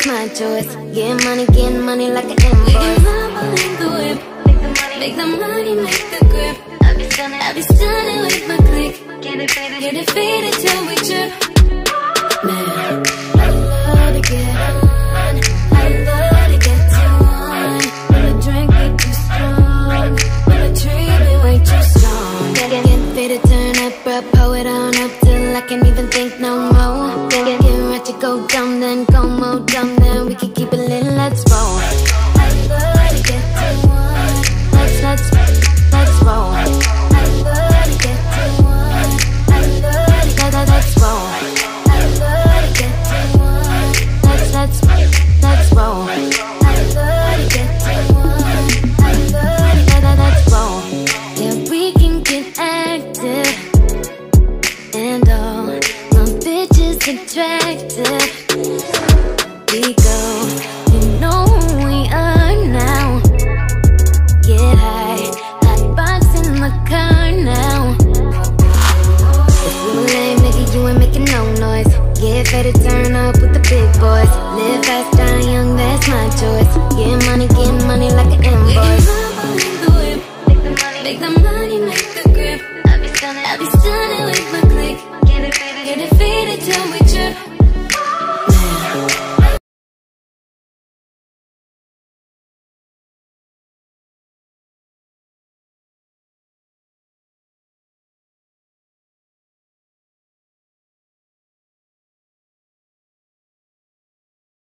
that's my choice. Get money, get money like an invoice. In the whip. Make the money, make the grip. I be stunning, I be stunning with my click. Get it faded, get it faded till we trip. Man, I love to get on. I love to get too on. When the drink get too strong. When the tree be way too strong. Get, get, get faded, turn up, bro. Pull it on up till I can't even think no more. Get, get, go dumb, then go more dumb, then we can keep it lit, let's roll. I to get too on. Let's, let's, let's roll. I to get too on. I to let's roll. I to get too on. Let's, let's, let's roll. I to get too on. I to let's roll. Yeah, we can get active attractive. We go, you know who we are now. Get high, hot box in the car now. If you lame, nigga, you ain't making no noise. Get fed to turn up with the big boys. Live fast, die young, that's my choice. Get money, get money like an invoice. Make the money, make the grip. I be stunning, I be stunning with my click.